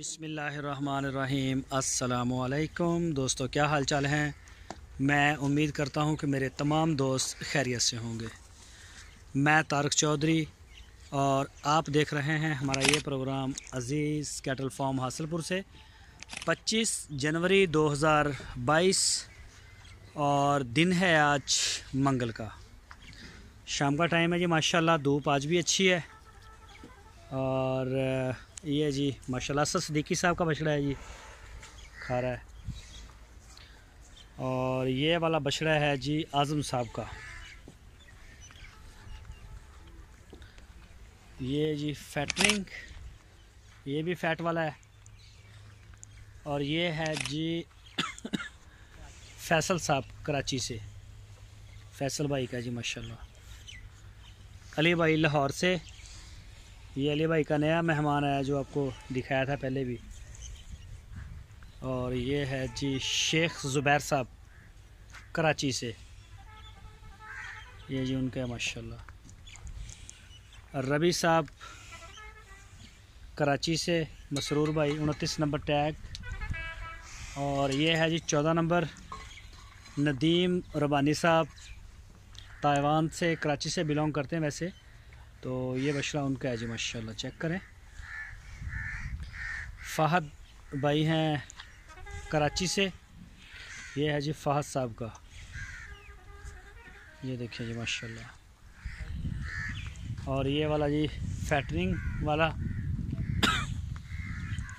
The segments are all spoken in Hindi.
बिसमीम् अल्लाम दोस्तों, क्या हाल चाल हैं? मैं उम्मीद करता हूँ कि मेरे तमाम दोस्त खैरियत से होंगे। मैं तारक चौधरी और आप देख रहे हैं हमारा ये programme Aziz cattle farm Hasilpur से। 25 जनवरी 2022 और दिन है आज मंगल का। शाम का टाइम है जी, माशाल्लाह, धूप आज भी अच्छी है। और ये है जी, माशाल्लाह, सर सदीकी साहब का बछड़ा है जी, खा रहा है। और ये वाला बछड़ा है जी आज़म साहब का। ये जी फैटरिंग ये भी फैट वाला है। और ये है जी फैसल साहब कराची से। फैसल भाई का जी, माशाल्लाह। अली भाई लाहौर से। ये अली भाई का नया मेहमान आया जो आपको दिखाया था पहले भी। और ये है जी शेख ज़ुबैर साहब, कराची से। ये जी उनका माशाल्लाह। रबी साहब, कराची से, मसरूर भाई, उनतीस नंबर टैग। और ये है जी चौदह नंबर नदीम रबानी साहब, ताइवान से, कराची से बिलोंग करते हैं वैसे। तो ये बछड़ा उनका है जी, माशाल्लाह, चेक करें। फ़हद भाई हैं कराची से। ये है जी फ़हद साहब का। ये देखिए जी, माशाल्लाह। और ये वाला जी फैटरिंग वाला।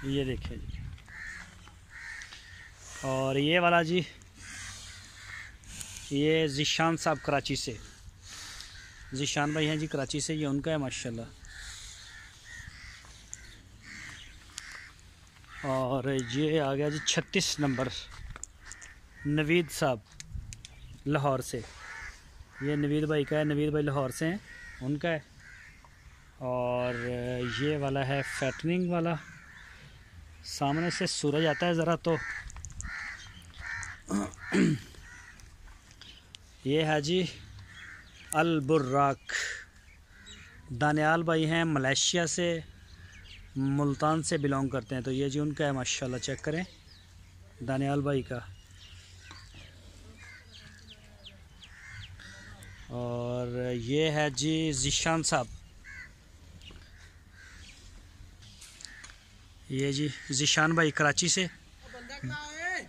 ये देखिए जी। और ये वाला जी, ये जिशान साहब कराची से। जीशान भाई हैं जी, कराची से, ये उनका है, माशाल्लाह। और ये आ गया जी छत्तीस नंबर, नवीद साहब, लाहौर से। ये नवीद भाई का है, नवीद भाई लाहौर से हैं, उनका है। और ये वाला है फैटनिंग वाला। सामने से सूरज आता है ज़रा तो। ये है जी अलबुर्राक। दानियाल भाई हैं मलेशिया से, मुल्तान से बिलोंग करते हैं तो ये जी उनका है, माशाल्लाह, चेक करें। दानियाल भाई का। और ये है जी जिशान साहब। ये जी जिशान भाई, कराची से।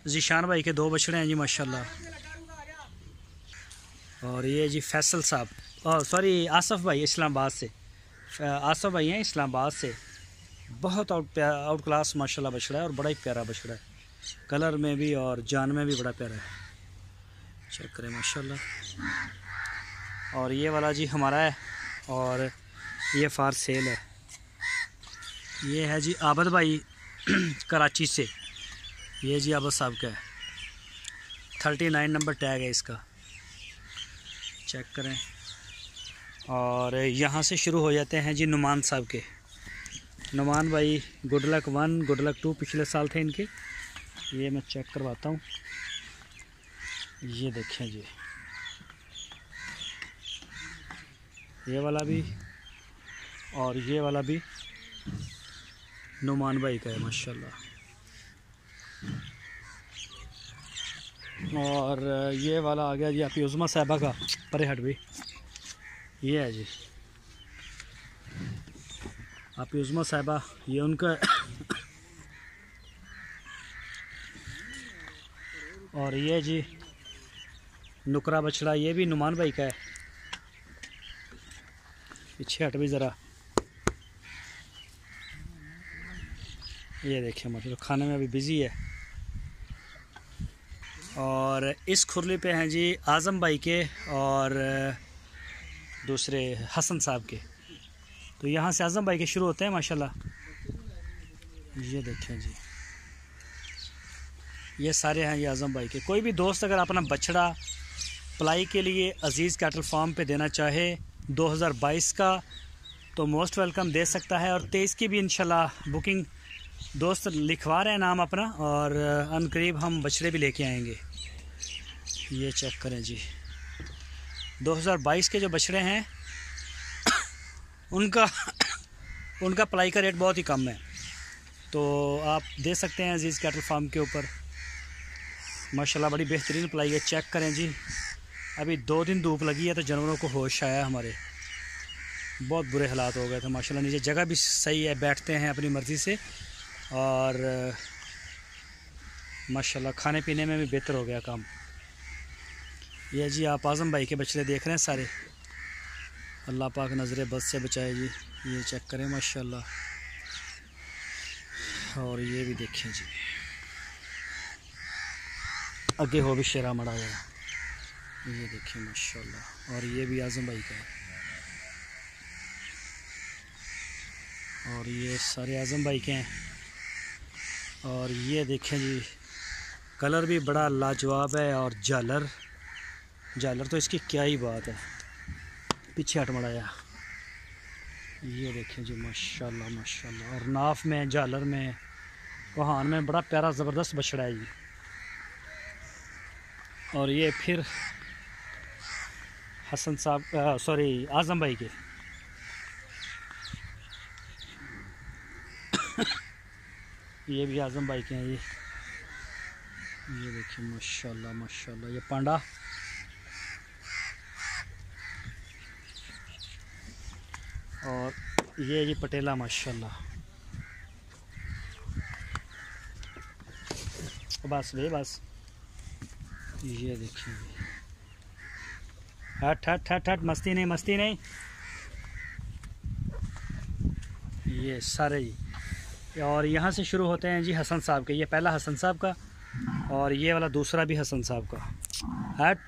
जिशान भाई के दो बछड़े हैं जी, माशाल्लाह। और ये जी फैसल साहब। और सॉरी आसफ़ भाई इस्लामाबाद से। आसफ़ भाई हैं इस्लामाबाद से। बहुत आउट आउट क्लास माशाल्लाह बछड़ा है और बड़ा ही प्यारा बछड़ा है। कलर में भी और जान में भी बड़ा प्यारा है। चेक करें, माशाल्लाह। और ये वाला जी हमारा है और ये फार सेल है। ये है जी आबद भाई कराची से। ये जी आबद साहब का है। थर्टी नाइन नंबर टैग है इसका। चेक करें। और यहाँ से शुरू हो जाते हैं जी नुमान साहब के। नुमान भाई good luck one good luck two पिछले साल थे इनके। ये मैं चेक करवाता हूँ। ये देखें जी। ये वाला भी और ये वाला भी नुमान भाई का है, माशाल्लाह। और ये वाला आ गया जी आपकी उज़मा साहबा का, परे हट भी ये है जी। आपकी उज़मा साहबा, ये उनका और ये जी, नुकरा बछड़ा, ये भी नुमान भाई का है। पीछे हट भी ज़रा। ये देखिए मतलब खाने में अभी बिज़ी है। और इस खुरली पे हैं जी आज़म भाई के और दूसरे हसन साहब के। तो यहाँ से आज़म भाई के शुरू होते हैं, माशाल्लाह। ये देखें जी। ये सारे हैं ये आज़म भाई के। कोई भी दोस्त अगर अपना बछड़ा पलाई के लिए अज़ीज़ कैटल फार्म पे देना चाहे 2022 का तो मोस्ट वेलकम दे सकता है और तेईस की भी इंशाल्लाह बुकिंग दोस्त लिखवा रहे हैं नाम अपना और अनकरीब हम बछड़े भी लेके आएँगे। ये चेक करें जी। 2022 के जो बछड़े हैं, उनका उनका पलाई का रेट बहुत ही कम है। तो आप दे सकते हैं अज़ीज़ कैटल फार्म के ऊपर। माशाल्लाह, बड़ी बेहतरीन पलाई है। चेक करें जी। अभी दो दिन धूप लगी है तो जानवरों को होश आया हमारे। बहुत बुरे हालात हो गए थे, माशाल्लाह, नीचे जगह भी सही है, बैठते हैं अपनी मर्ज़ी से। और, माशाल्लाह खाने पीने में भी बेहतर हो गया काम। ये जी आप आज़म भाई के बछड़े देख रहे हैं सारे? अल्लाह पाक नज़र बद से बचाए जी, ये चेक करें, माशाल्लाह। और ये भी देखें जी। आगे हो भी शेरा मड़ा गया ये देखें, माशाल्लाह। और ये भी आज़म भाई का है। और ये सारे आज़म भाई के हैं। और ये देखें जी, कलर भी बड़ा लाजवाब है और जालर जालर तो इसकी क्या ही बात है। पीछे हट मड़ाया ये देखें जी, माशाल्लाह माशाल्लाह। और नाफ में जालर में कोहान में बड़ा प्यारा ज़बरदस्त बछड़ा है जी। और ये फिर हसन साहब सॉरी, आज़म भाई के। ये भी आज़म भाई के हैं ये। ये देखिए, माशाल्लाह माशाल्लाह, ये पांडा। और ये जी पटेला, माशाल्लाह। बस वे बस। ये देखिए। हट हट हट हट, मस्ती नहीं मस्ती नहीं। ये सारे जी। और यहाँ से शुरू होते हैं जी हसन साहब के। ये पहला हसन साहब का और ये वाला दूसरा भी हसन साहब का। हट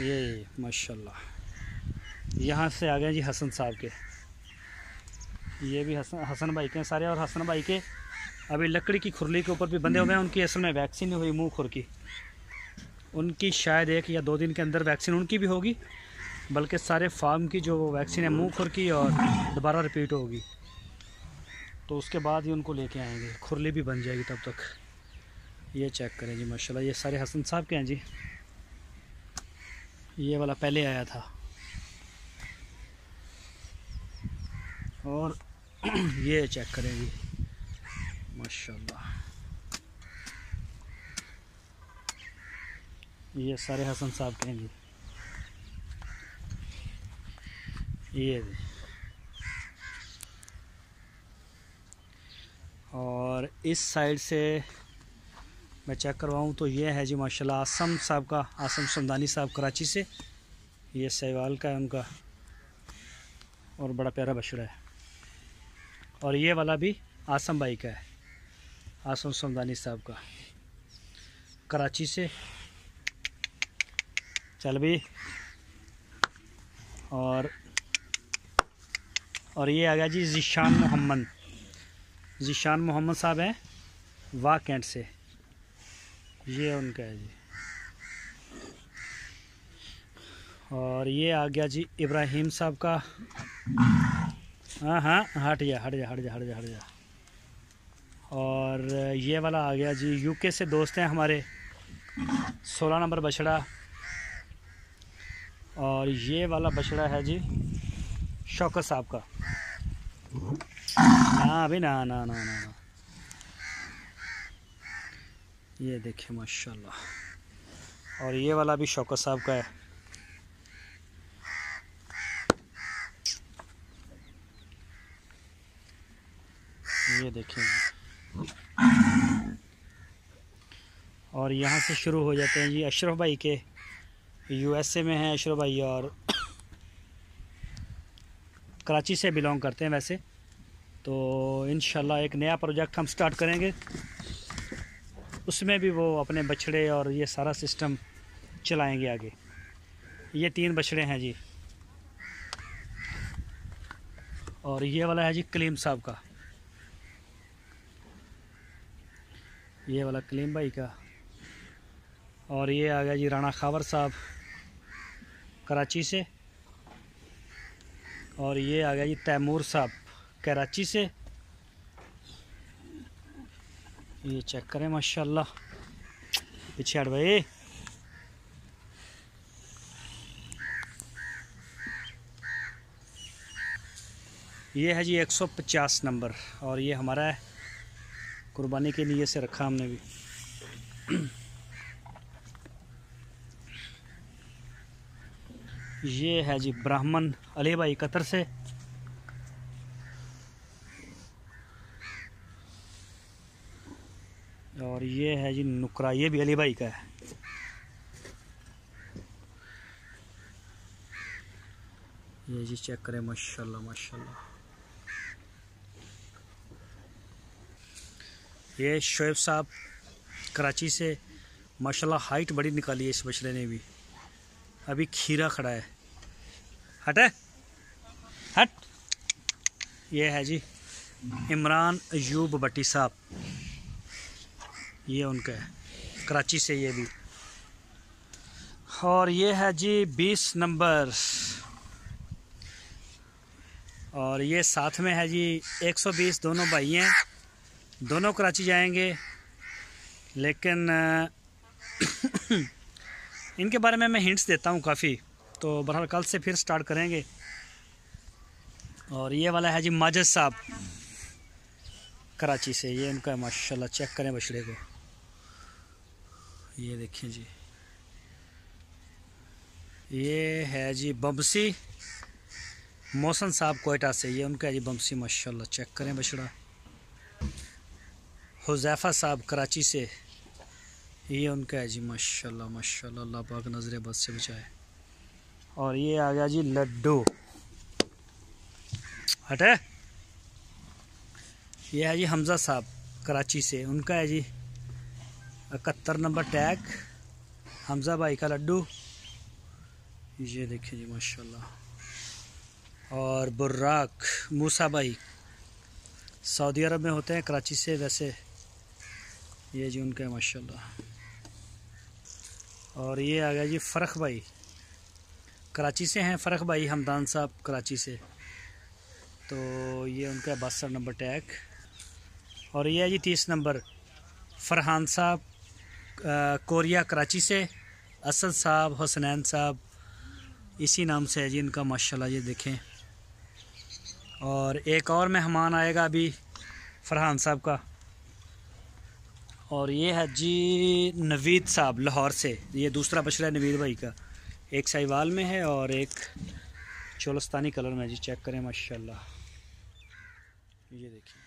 ये माशाल्लाह। यहाँ से आ गए जी हसन साहब के। ये भी हसन हसन भाई के सारे और हसन भाई के अभी लकड़ी की खुरली के ऊपर भी बंधे हुए हैं। उनकी असल में वैक्सीन हुई मुँह खुर की। उनकी शायद एक या दो दिन के अंदर वैक्सीन उनकी भी होगी, बल्कि सारे फार्म की जो वैक्सीन है मुँह खुर की और दोबारा रिपीट होगी। तो उसके बाद ही उनको लेके आएँगे। खुरली भी बन जाएगी तब तक। ये चेक करें जी, माशाल्लाह, ये सारे हसन साहब के हैं जी। ये वाला पहले आया था। और ये चेक करें जी। माशाल्लाह। ये सारे हसन साहब के हैं जी। ये जी और इस साइड से मैं चेक करवाऊँ तो ये है जी, माशाल्लाह, आसम साहब का, आसम समदानी साहब कराची से। ये सहवाल का है उनका। और बड़ा प्यारा बछड़ा है। और ये वाला भी आसम भाई का है, आसम समदानी साहब का। कराची से। चल भी। और और ये आ गया जी, जीशान मोहम्मद। जीशान मोहम्मद साहब हैं वाह कैंट से। ये उनका है जी। और ये आ गया जी इब्राहिम साहब का। हाँ हाँ हट जा हट जा हट जा हट जा हट जा। और ये वाला आ गया जी यूके से दोस्त हैं हमारे, सोलह नंबर बछड़ा। और ये वाला बछड़ा है जी शौकत साहब का। ना अभी ना ना ना ना, ना। ये देखिए माशाल्लाह। और ये वाला भी शौकत साहब का है। ये देखिए। और यहाँ से शुरू हो जाते हैं जी अशरफ भाई के यूएसए में हैं अशरफ भाई और कराची से बिलोंग करते हैं वैसे। तो इन एक नया प्रोजेक्ट हम स्टार्ट करेंगे। उसमें भी वो अपने बछड़े और ये सारा सिस्टम चलाएँगे आगे। ये तीन बछड़े हैं जी। और ये वाला है जी कलीम साहब का। ये वाला कलीम भाई का। और ये आ गया जी राणा खावर साहब कराची से। और ये आ गया जी तैमूर साहब। कराची से। ये चेक करें, माशाल्लाह। पीछे हट भाई। ये है जी 150 नंबर, और ये हमारा है कुर्बानी के लिए से रखा हमने भी। ये है जी ब्राह्मण अली भाई कतर से और ये है जी नुकरा, ये भी अली भाई का है। ये जी चेक करें, माशाल्लाह माशाल्लाह। ये शोएब साहब कराची से, माशाल्लाह, हाइट बड़ी निकाली है इस बछड़े ने भी। अभी खीरा खड़ा है। हट है? हट। ये है जी इमरान अयूब भट्टी साहब। ये उनका है। कराची से ये भी। और ये है जी बीस नंबर और ये साथ में है जी 120 दोनों भाई हैं। दोनों कराची जाएँगे। लेकिन इनके बारे में मैं हिंट्स देता हूँ काफ़ी। तो बहरहाल कल से फिर स्टार्ट करेंगे। और ये वाला है जी माजद साहब। कराची से। ये इनका माशाल्लाह चेक करें बछड़े को। ये देखिए जी। ये है जी बमसी मौसन साहब कोयटा से, ये उनका जी बमसी माशाल्लाह, चेक करें बछड़ा। हुजैफ़ा साहब कराची से, ये उनका है जी, माशाल्लाह माशाल्लाह, अल्लाह पाक नज़र बद से बचाए। और ये आ गया जी लड्डू। हटे। ये है जी हमज़ा साहब कराची से, उनका है जी इकहत्तर नंबर टैग, हमज़ा भाई का लड्डू। ये देखिए जी, माशाल्लाह। और बुर्राक, मूसा भाई। सऊदी अरब में होते हैं, कराची से वैसे। ये जी उनका माशाल्लाह। और ये आ गया जी फ़रख भाई। कराची से हैं फ़रख भाई, हमदान साहब कराची से। तो ये उनका बासठ नंबर टैग। और ये है जी तीस नंबर, फ़रहान साहब। कोरिया कराची से असद साहब हसनैन साहब, इसी नाम से है जी इनका, माशाल्लाह ये देखें। और एक और मेहमान आएगा अभी, फ़रहान साहब का। और ये है जी नवीद साहब, लाहौर से। ये दूसरा बछड़ा है नवीद भाई का। एक साहिवाल में है और एक चोलस्तानी कलर में जी, चेक करें, माशाल्लाह। ये देखिए।